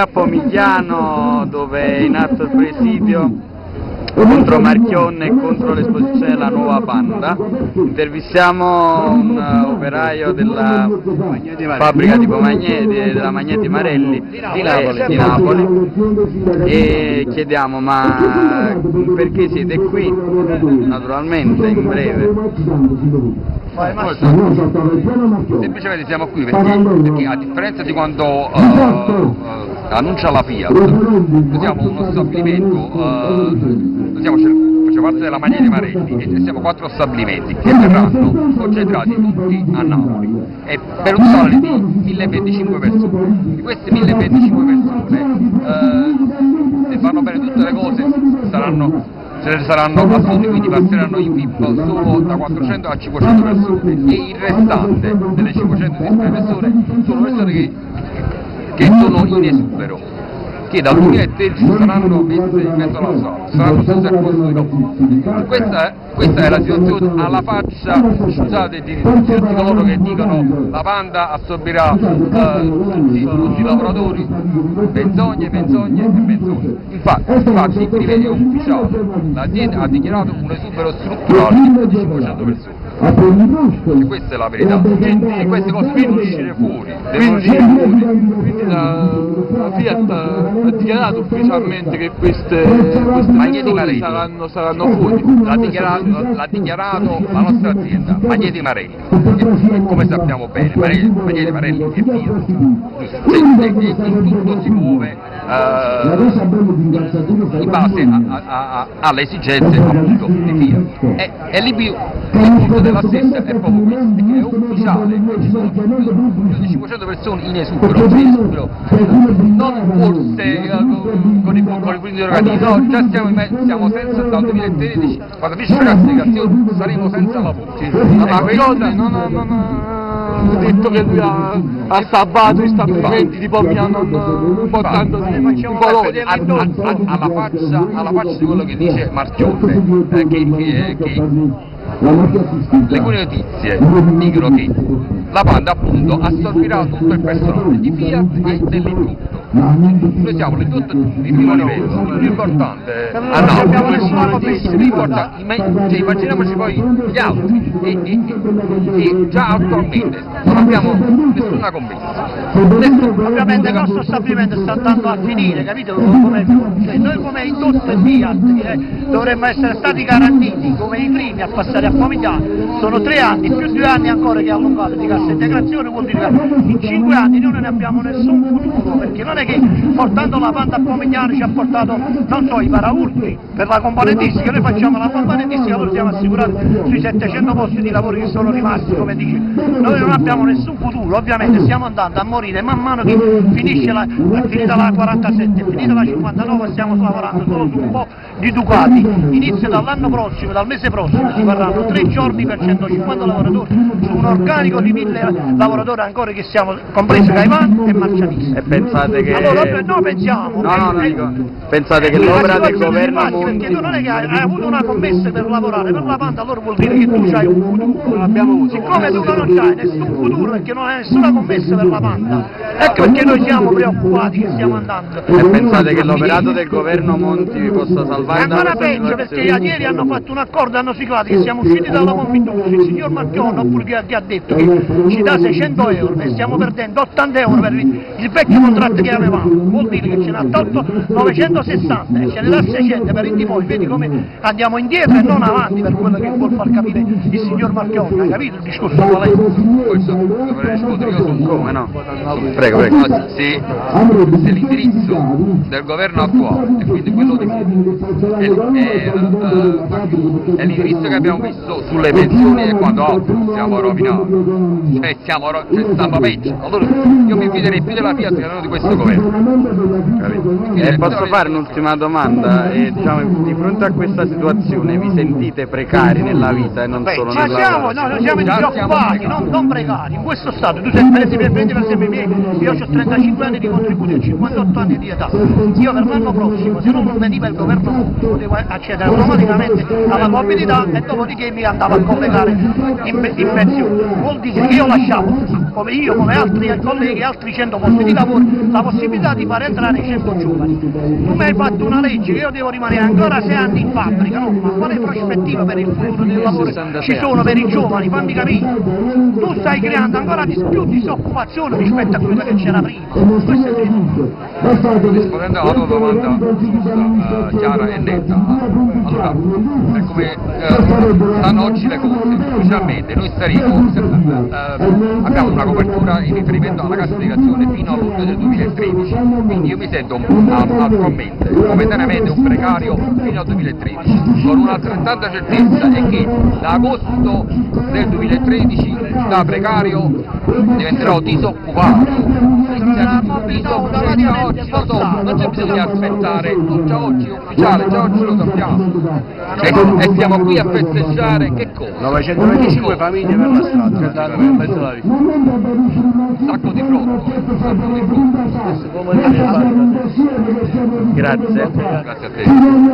A Pomigliano dove è in atto il presidio contro Marchionne e contro l'esposizione della nuova banda. Intervistiamo un uh, operaio della fabbrica di Pomagneti, della Magneti Marelli di Napoli, di Napoli e chiediamo ma perché siete qui? Naturalmente in breve. Semplicemente siamo qui perché, perché a differenza di quando uh, uh, annuncia la Fiat, noi siamo uno stabilimento, noi siamo, facciamo parte della Magna di Marelli e siamo quattro stabilimenti che verranno concentrati tutti a Napoli. E per un totale di 1025 persone. Di queste 1025 persone, se fanno bene tutte le cose, saranno ce ne saranno appunto, quindi passeranno in VIP solo da 400 a 500 persone. E il restante delle 500 persone sono persone che, che sono in esubero che dal 2013 saranno messe in mezzo alla strada, saranno sose a costo di lavoro. Questa, questa è la situazione alla faccia, scusate, di, tutti coloro che dicono la banda assorbirà eh, tutti, tutti, i lavoratori, menzogne, menzogne e menzogne. Infatti, infatti rivede ufficiale, l'azienda ha dichiarato un esubero strutturale di 500 persone. E questa è la verità, e queste cose devono uscire fuori, devono uscire fuori. Quindi la, la Fiat ha dichiarato ufficialmente che queste, queste Magneti saranno, saranno fuori. L'ha dichiarato, l'ha dichiarato la nostra azienda, Magneti Marelli, e come sappiamo bene, Marelli, Magneti Marelli è Fiat, giusto? E, e, tutto si muove uh, in base alle esigenze appunto di Fiat. E, e lì il della stessa questo, che è ufficiale, ci sono più di 500 persone in esubero, in esubero. Non forse con, con, i, con i punti organi, no, già stiamo, in, siamo senza dal 2013, quando finisce la spiegazione saremo senza lavoro. Ma Marchionne non ha, non ha detto che lui ha, ha salvato i stabilimenti di Pomigliano non portandosi in Polonia. Alla faccia, alla faccia di quello che dice Marchionne, eh, che, che, che le buone notizie dicono che la banda appunto assorbirà tutto il personale di Fiat e dell'indotto. Noi siamo l'indotto di primo livello, più importante a Napoli, più importante, cioè, immaginiamoci poi gli altri. E, e, e, già attualmente non abbiamo nessuna commessa. Ovviamente il nostro stabilimento sta andando a finire, capito? Come, cioè, noi come indotto e Fiat eh, dovremmo essere stati garantiti come i primi a passare a Pomigliano, sono tre anni, più due anni ancora che allungato di cassa integrazione vuol dire che in cinque anni noi non ne abbiamo nessun futuro, perché non è che portando la banda a Pomigliano ci ha portato, non so, i paraurti per la componentistica, noi facciamo la componentistica, noi siamo assicurati sui 700 posti di lavoro che sono rimasti, come dice, noi non abbiamo nessun futuro, ovviamente stiamo andando a morire man mano che finisce la, è finita la 47, è finita la 59 stiamo lavorando solo su un po' di Ducati, inizia dall'anno prossimo, dal mese prossimo si varranno tre giorni per 150 lavoratori su un organico di 1000 lavoratori ancora che siamo compresi Caivan e Marcianisti. E pensate che... Allora noi pensiamo... No, no, no, dico, pensate che l'opera del governo Monti... Perché tu non è che hai, hai avuto una commessa per lavorare, per la banda allora vuol dire che tu hai un futuro. Non abbiamo avuto. Siccome tu non hai nessun futuro perché non hai nessuna commessa per la banda, ecco perché noi siamo preoccupati che stiamo andando. E pensate che l'operato del governo Monti vi possa salvare È da ancora questa peggio perché situazione? ieri hanno fatto un accordo, hanno siglato che siamo usciti dalla Confindustria, il signor Marchione oppure che, che ha detto che ci dà 600 euro e stiamo perdendo 80 euro per il, il vecchio contratto che avevamo, vuol dire che ce ne ha tolto 960 e ce ne dà 600 per il poi, vedi come andiamo indietro e non avanti per quello che vuol far capire il signor Marchione, hai capito il discorso qual è? Questo dovrei rispondere io su Come no? Prego, prego. No, se, se l'indirizzo del governo attuale, e quindi quello di è, è, eh, è l'indirizzo che abbiamo visto sulle pensioni e quando altro siamo rovinati, cioè, siamo, ro- cioè stanno peggio. Allora io mi fiderei più della Fiat che non di questo governo. Capito? E posso fare un'ultima domanda? E, diciamo, di fronte a questa situazione vi sentite precari nella vita e non solo Ma nel siamo, no, noi siamo precari. non, non precari, in questo stato, tu sei, per esempio, prendi per esempio i miei, io ho 35 anni di contributi e 58 anni di età, io per l'anno prossimo, se non veniva il governo potevo accedere automaticamente alla mobilità e dopodiché mi andavo a collegare in, in pensione, vuol dire che io lasciavo, come io, come altri colleghi, altri 100 posti di lavoro, la possibilità di far entrare i 100 giovani. Tu mi hai fatto una legge che io devo rimanere ancora 6 anni in fabbrica, no? ma quale prospettiva per il futuro del lavoro ci sono per i giovani? Fammi capire. Tu stai creando ancora di più disoccupazione rispetto a quello che c'era prima. Questo è il Rispondendo alla tua domanda giusta, eh, chiara e netta, allora, come eh, stanno oggi le cose, ufficialmente noi staremo, eh, abbiamo una copertura in riferimento alla cassa integrazione fino a luglio del 2013, quindi io mi sento attualmente, momentaneamente un precario fino al 2013, con un'altrettanta certezza è che da agosto del 2013 da precario diventerò disoccupato. Oggi non c'è bisogno di aspettare, già oggi è ufficiale, già oggi lo sappiamo. E, e siamo qui a festeggiare che cosa? 925 famiglie per la strada, in mezzo alla vita. Un sacco di frutto, un sacco di frutto. Grazie. Grazie a te.